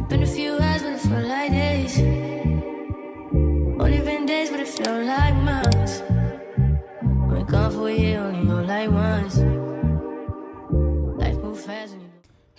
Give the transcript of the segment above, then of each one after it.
it been a few hours, but it felt like days. Only been days, but it felt like months. Been gone for a year, only know like once.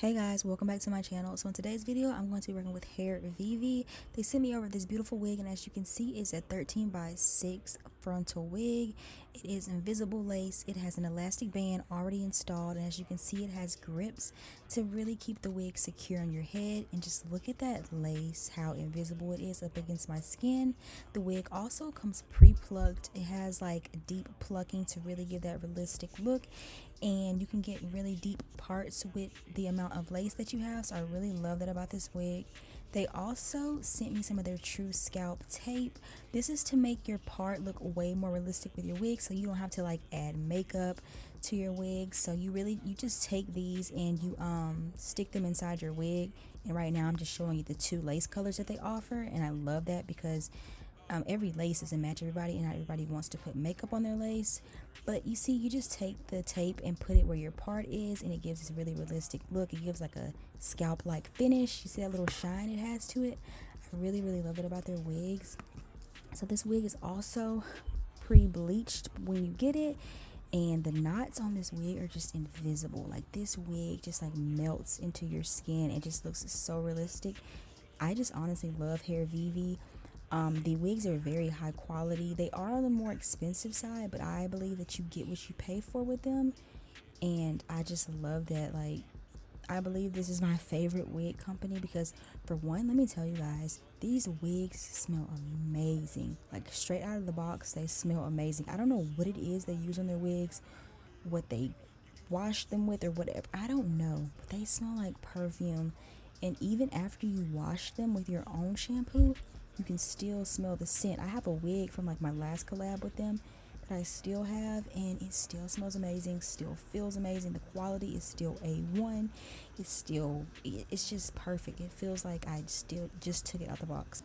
Hey guys, welcome back to my channel. So in today's video, I'm going to be working with Hair Vivi. They sent me over this beautiful wig and as you can see, it's a 13 by 6 frontal wig. It is invisible lace. It has an elastic band already installed and as you can see, it has grips to really keep the wig secure on your head. And just look at that lace, how invisible it is up against my skin. The wig also comes pre-plucked. It has like deep plucking to really give that realistic look and you can get really deep parts with the amount of lace that you have so I really love that about this wig. They also sent me some of their true scalp tape. This is to make your part look way more realistic with your wig so you don't have to like add makeup to your wig. So you really you just take these and you um stick them inside your wig. And right now I'm just showing you the two lace colors that they offer and I love that because um, every lace doesn't match. Everybody and not everybody wants to put makeup on their lace. But you see you just take the tape and put it where your part is and it gives this really realistic look. It gives like a scalp like finish. You see that little shine it has to it? I really really love it about their wigs. So this wig is also pre-bleached when you get it and the knots on this wig are just invisible. Like this wig just like melts into your skin. It just looks so realistic. I just honestly love Hairvivi um, the wigs are very high quality. They are on the more expensive side, but I believe that you get what you pay for with them. And I just love that. Like, I believe this is my favorite wig company because, for one, let me tell you guys, these wigs smell amazing. Like, straight out of the box, they smell amazing. I don't know what it is they use on their wigs, what they wash them with, or whatever. I don't know, but they smell like perfume. And even after you wash them with your own shampoo, you can still smell the scent. I have a wig from like my last collab with them that I still have and it still smells amazing, still feels amazing. The quality is still A1. It's still it's just perfect. It feels like I still just took it out the box.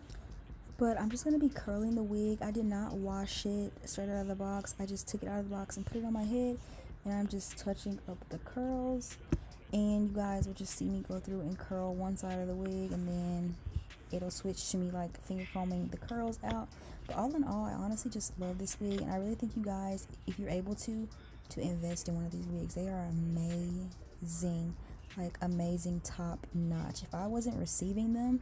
But I'm just going to be curling the wig. I did not wash it straight out of the box. I just took it out of the box and put it on my head and I'm just touching up the curls and you guys will just see me go through and curl one side of the wig and then it'll switch to me like finger combing the curls out. But all in all i honestly just love this wig and i really think you guys if you're able to to invest in one of these wigs they are amazing like amazing top notch. If i wasn't receiving them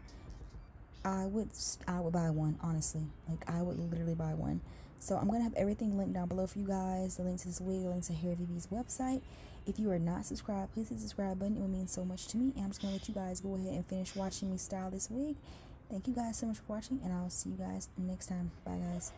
i would i would buy one honestly. Like i would literally buy one. So i'm gonna have everything linked down below for you guys the link to this wig the link to Hairvivi's website if you are not subscribed, please hit the subscribe button. It would mean so much to me. And I'm just going to let you guys go ahead and finish watching me style this wig. Thank you guys so much for watching, and I'll see you guys next time. Bye, guys.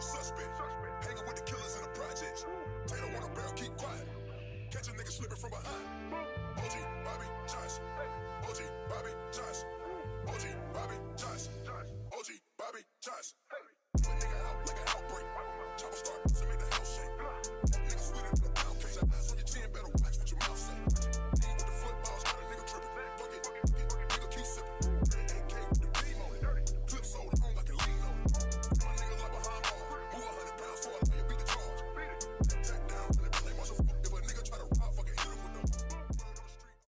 a suspect. Hanging with the killers in the projects. Tato on the barrel, keep quiet. Catch a nigga slipping from behind. OG Bobby Johnson. OG Bobby Johnson. OG Bobby Josh.